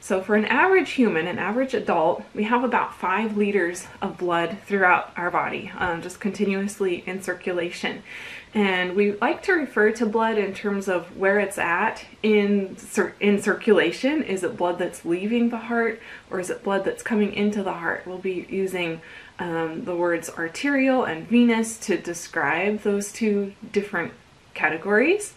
So for an average human, an average adult, we have about five liters of blood throughout our body, um, just continuously in circulation. And we like to refer to blood in terms of where it's at in, in circulation. Is it blood that's leaving the heart or is it blood that's coming into the heart? We'll be using um, the words arterial and venous to describe those two different categories.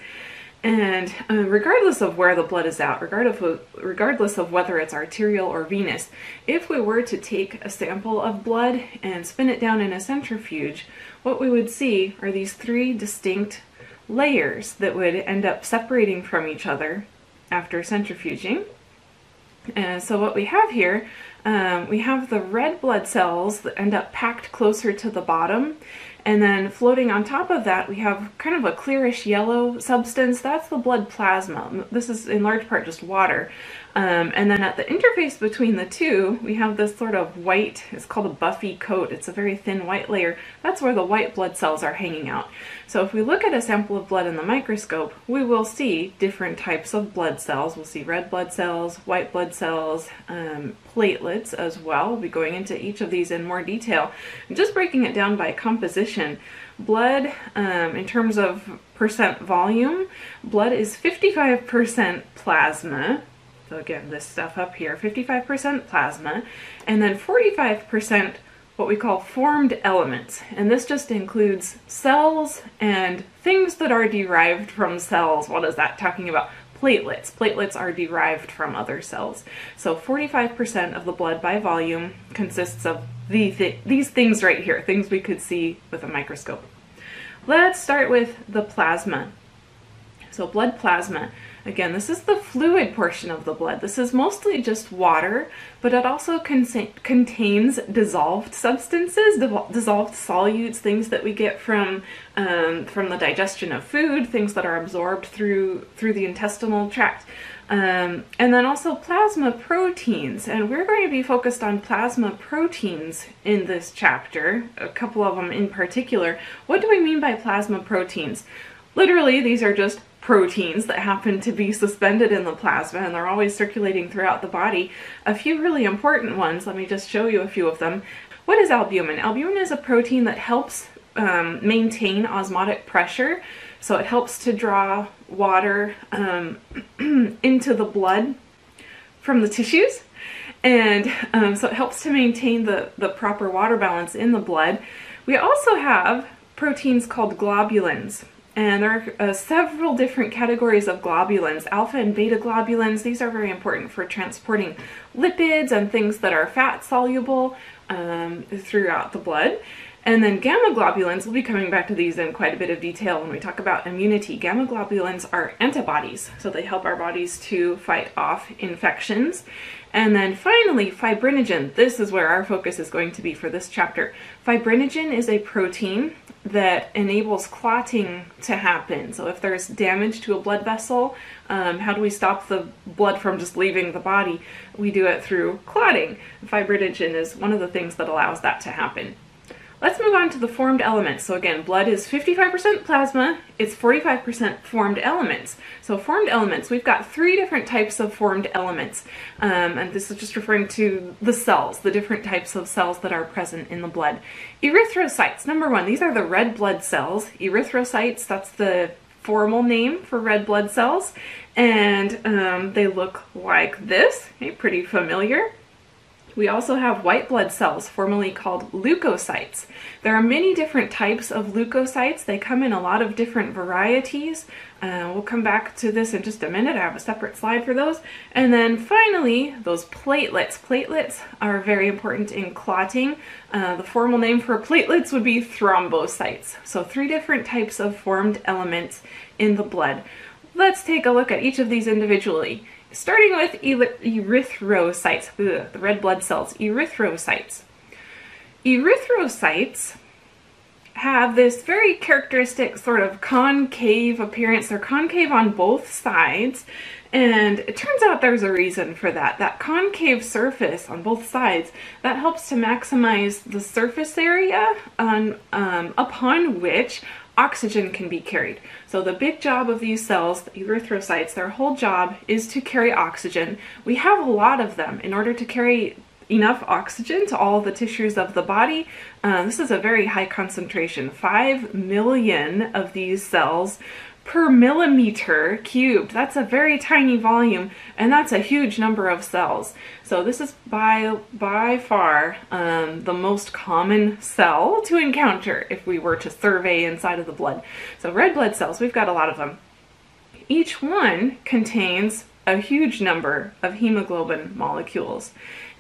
And uh, regardless of where the blood is out, regardless of, regardless of whether it's arterial or venous, if we were to take a sample of blood and spin it down in a centrifuge, what we would see are these three distinct layers that would end up separating from each other after centrifuging. And so what we have here, um, we have the red blood cells that end up packed closer to the bottom, and then floating on top of that, we have kind of a clearish yellow substance. That's the blood plasma. This is in large part just water. Um, and then at the interface between the two, we have this sort of white, it's called a buffy coat. It's a very thin white layer. That's where the white blood cells are hanging out. So if we look at a sample of blood in the microscope, we will see different types of blood cells. We'll see red blood cells, white blood cells, um, platelets as well. We'll be going into each of these in more detail. And just breaking it down by composition, blood um, in terms of percent volume, blood is 55% plasma, so again, this stuff up here, 55% plasma, and then 45% what we call formed elements. And this just includes cells and things that are derived from cells. What is that talking about? Platelets. Platelets are derived from other cells. So 45% of the blood by volume consists of the th these things right here, things we could see with a microscope. Let's start with the plasma. So blood plasma. Again, this is the fluid portion of the blood. This is mostly just water, but it also con contains dissolved substances, dissolved solutes, things that we get from um, from the digestion of food, things that are absorbed through through the intestinal tract. Um, and then also plasma proteins, and we're going to be focused on plasma proteins in this chapter, a couple of them in particular. What do we mean by plasma proteins? Literally, these are just proteins that happen to be suspended in the plasma and they're always circulating throughout the body. A few really important ones, let me just show you a few of them. What is albumin? Albumin is a protein that helps um, maintain osmotic pressure, so it helps to draw water um, into the blood from the tissues. And um, so it helps to maintain the, the proper water balance in the blood. We also have proteins called globulins. And there are uh, several different categories of globulins. Alpha and beta globulins, these are very important for transporting lipids and things that are fat soluble um, throughout the blood. And then gamma globulins, we'll be coming back to these in quite a bit of detail when we talk about immunity. Gamma globulins are antibodies, so they help our bodies to fight off infections. And then finally, fibrinogen. This is where our focus is going to be for this chapter. Fibrinogen is a protein that enables clotting to happen. So if there's damage to a blood vessel, um, how do we stop the blood from just leaving the body? We do it through clotting. Fibrinogen is one of the things that allows that to happen. Let's move on to the formed elements. So again, blood is 55% plasma, it's 45% formed elements. So formed elements, we've got three different types of formed elements. Um, and this is just referring to the cells, the different types of cells that are present in the blood. Erythrocytes, number one, these are the red blood cells. Erythrocytes, that's the formal name for red blood cells. And um, they look like this, okay, pretty familiar. We also have white blood cells, formerly called leukocytes. There are many different types of leukocytes. They come in a lot of different varieties. Uh, we'll come back to this in just a minute. I have a separate slide for those. And then finally, those platelets. Platelets are very important in clotting. Uh, the formal name for platelets would be thrombocytes. So three different types of formed elements in the blood. Let's take a look at each of these individually. Starting with erythrocytes, ugh, the red blood cells, erythrocytes. Erythrocytes have this very characteristic sort of concave appearance. They're concave on both sides, and it turns out there's a reason for that. That concave surface on both sides, that helps to maximize the surface area on, um, upon which oxygen can be carried. So the big job of these cells, the erythrocytes, their whole job is to carry oxygen. We have a lot of them in order to carry enough oxygen to all the tissues of the body. Uh, this is a very high concentration, 5 million of these cells per millimeter cubed. That's a very tiny volume and that's a huge number of cells. So this is by, by far um, the most common cell to encounter if we were to survey inside of the blood. So red blood cells, we've got a lot of them. Each one contains a huge number of hemoglobin molecules.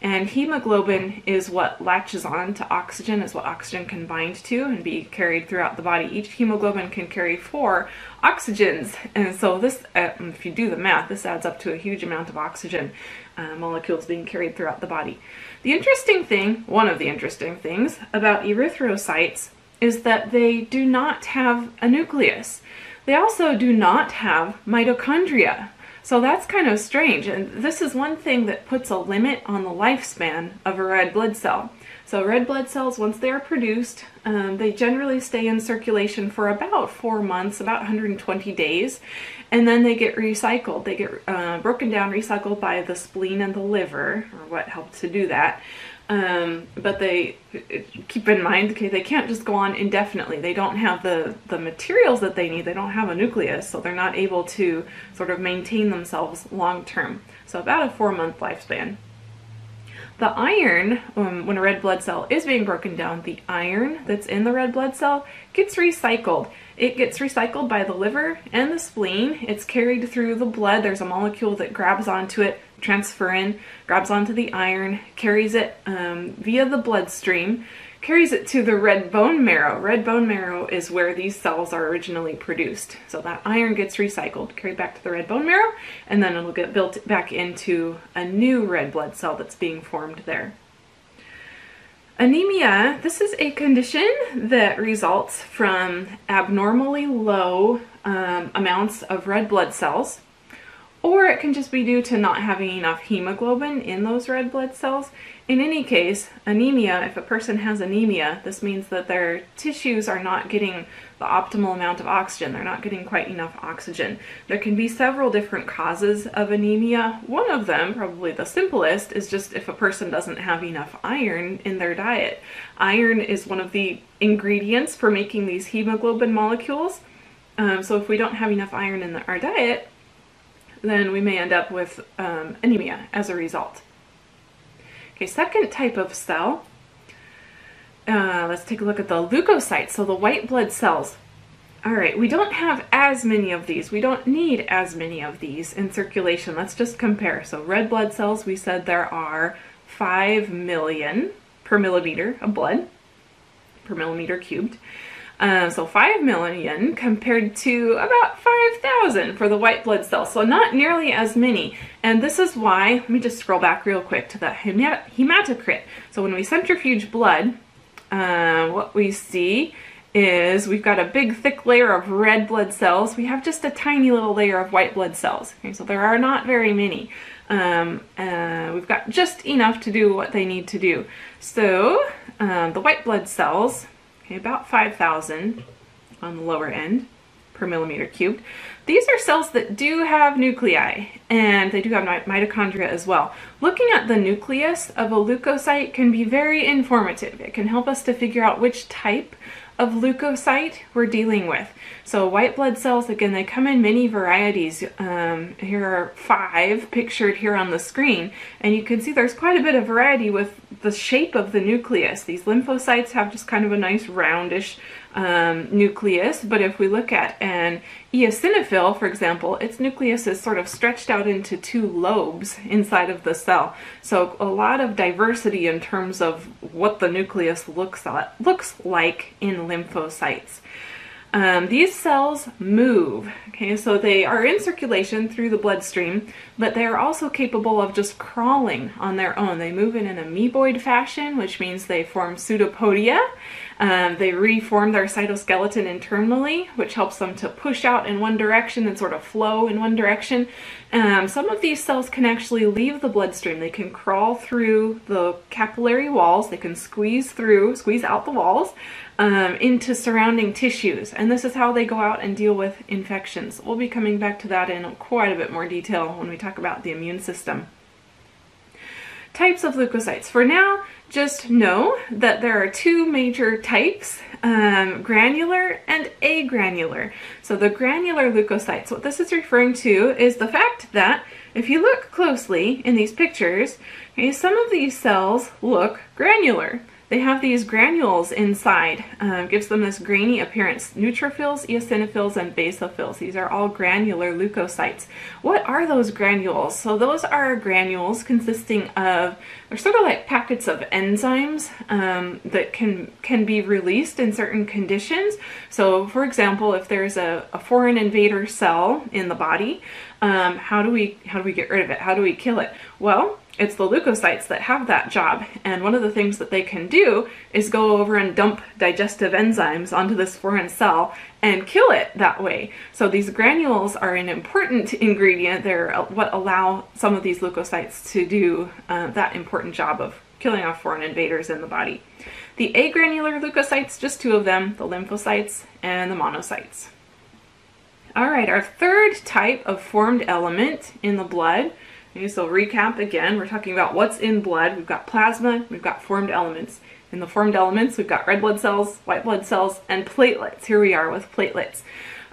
And hemoglobin is what latches on to oxygen, is what oxygen can bind to and be carried throughout the body. Each hemoglobin can carry four oxygens. And so this, uh, if you do the math, this adds up to a huge amount of oxygen uh, molecules being carried throughout the body. The interesting thing, one of the interesting things about erythrocytes is that they do not have a nucleus. They also do not have mitochondria. So that's kind of strange, and this is one thing that puts a limit on the lifespan of a red blood cell. So red blood cells, once they are produced, um, they generally stay in circulation for about four months, about 120 days, and then they get recycled. They get uh, broken down, recycled by the spleen and the liver, or what helps to do that. Um, but they keep in mind, okay, they can't just go on indefinitely. They don't have the, the materials that they need. They don't have a nucleus, so they're not able to sort of maintain themselves long term. So about a four month lifespan. The iron, um, when a red blood cell is being broken down, the iron that's in the red blood cell gets recycled. It gets recycled by the liver and the spleen. It's carried through the blood. There's a molecule that grabs onto it, transferrin, grabs onto the iron, carries it um, via the bloodstream, carries it to the red bone marrow. Red bone marrow is where these cells are originally produced. So that iron gets recycled, carried back to the red bone marrow, and then it'll get built back into a new red blood cell that's being formed there. Anemia, this is a condition that results from abnormally low um, amounts of red blood cells or it can just be due to not having enough hemoglobin in those red blood cells. In any case, anemia, if a person has anemia, this means that their tissues are not getting the optimal amount of oxygen. They're not getting quite enough oxygen. There can be several different causes of anemia. One of them, probably the simplest, is just if a person doesn't have enough iron in their diet. Iron is one of the ingredients for making these hemoglobin molecules. Um, so if we don't have enough iron in the, our diet, then we may end up with um, anemia as a result. Okay, second type of cell, uh, let's take a look at the leukocytes, so the white blood cells. All right, we don't have as many of these. We don't need as many of these in circulation. Let's just compare. So red blood cells, we said there are 5 million per millimeter of blood, per millimeter cubed. Uh, so 5 million compared to about 5,000 for the white blood cells, so not nearly as many. And this is why, let me just scroll back real quick to the hematocrit. So when we centrifuge blood, uh, what we see is we've got a big thick layer of red blood cells. We have just a tiny little layer of white blood cells. Okay, so there are not very many. Um, uh, we've got just enough to do what they need to do. So um, the white blood cells okay, about 5,000 on the lower end per millimeter cubed. These are cells that do have nuclei and they do have mitochondria as well. Looking at the nucleus of a leukocyte can be very informative. It can help us to figure out which type of leukocyte we're dealing with. So white blood cells, again, they come in many varieties. Um, here are five pictured here on the screen, and you can see there's quite a bit of variety with the shape of the nucleus. These lymphocytes have just kind of a nice roundish um, nucleus, but if we look at an eosinophil, for example, its nucleus is sort of stretched out into two lobes inside of the cell. So a lot of diversity in terms of what the nucleus looks, at, looks like in lymphocytes. Um, these cells move, okay, so they are in circulation through the bloodstream, but they are also capable of just crawling on their own. They move in an amoeboid fashion, which means they form pseudopodia. Um, they reform their cytoskeleton internally, which helps them to push out in one direction and sort of flow in one direction. Um, some of these cells can actually leave the bloodstream. They can crawl through the capillary walls, they can squeeze through, squeeze out the walls, um, into surrounding tissues. And this is how they go out and deal with infections. We'll be coming back to that in quite a bit more detail when we talk about the immune system. Types of leukocytes. For now, just know that there are two major types, um, granular and agranular. So the granular leukocytes, what this is referring to is the fact that if you look closely in these pictures, okay, some of these cells look granular. They have these granules inside, uh, gives them this grainy appearance. Neutrophils, eosinophils, and basophils. These are all granular leukocytes. What are those granules? So those are granules consisting of, they're sort of like packets of enzymes um, that can, can be released in certain conditions. So for example, if there's a, a foreign invader cell in the body, um, how do we how do we get rid of it? How do we kill it? Well, it's the leukocytes that have that job. And one of the things that they can do is go over and dump digestive enzymes onto this foreign cell and kill it that way. So these granules are an important ingredient. They're what allow some of these leukocytes to do uh, that important job of killing off foreign invaders in the body. The agranular leukocytes, just two of them, the lymphocytes and the monocytes. All right, our third type of formed element in the blood Okay, so recap again, we're talking about what's in blood. We've got plasma, we've got formed elements. In the formed elements, we've got red blood cells, white blood cells, and platelets. Here we are with platelets.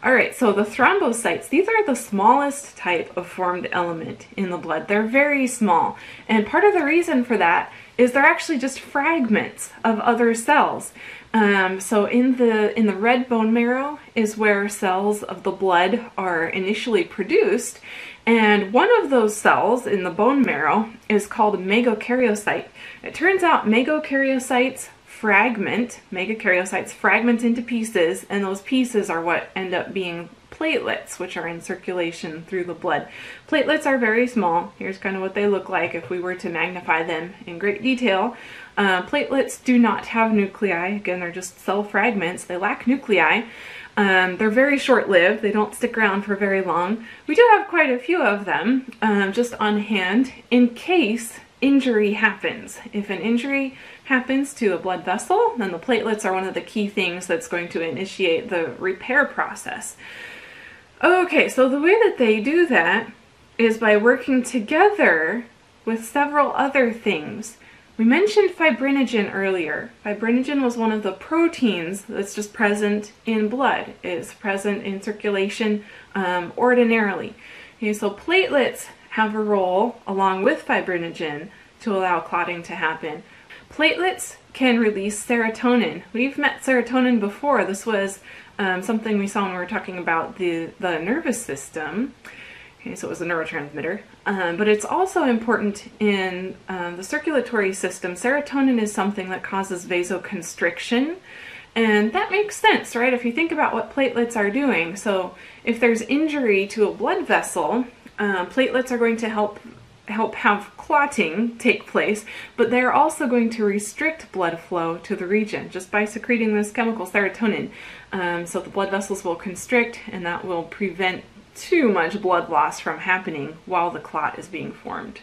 All right, so the thrombocytes, these are the smallest type of formed element in the blood. They're very small. And part of the reason for that is they're actually just fragments of other cells. Um, so in the in the red bone marrow is where cells of the blood are initially produced, and one of those cells in the bone marrow is called megakaryocyte. It turns out megakaryocytes fragment, megakaryocytes fragment into pieces, and those pieces are what end up being platelets, which are in circulation through the blood. Platelets are very small. Here's kind of what they look like if we were to magnify them in great detail. Uh, platelets do not have nuclei. Again, they're just cell fragments. They lack nuclei. Um, they're very short-lived. They don't stick around for very long. We do have quite a few of them um, just on hand in case injury happens. If an injury happens to a blood vessel, then the platelets are one of the key things that's going to initiate the repair process. Okay, so the way that they do that is by working together with several other things. We mentioned fibrinogen earlier. Fibrinogen was one of the proteins that's just present in blood. It's present in circulation um, ordinarily. Okay, so platelets have a role along with fibrinogen to allow clotting to happen. Platelets can release serotonin. We've met serotonin before. This was um, something we saw when we were talking about the, the nervous system. Okay, so it was a neurotransmitter. Um, but it's also important in um, the circulatory system. Serotonin is something that causes vasoconstriction. And that makes sense, right? If you think about what platelets are doing. So if there's injury to a blood vessel, uh, platelets are going to help help have clotting take place, but they're also going to restrict blood flow to the region just by secreting this chemical serotonin. Um, so the blood vessels will constrict and that will prevent too much blood loss from happening while the clot is being formed.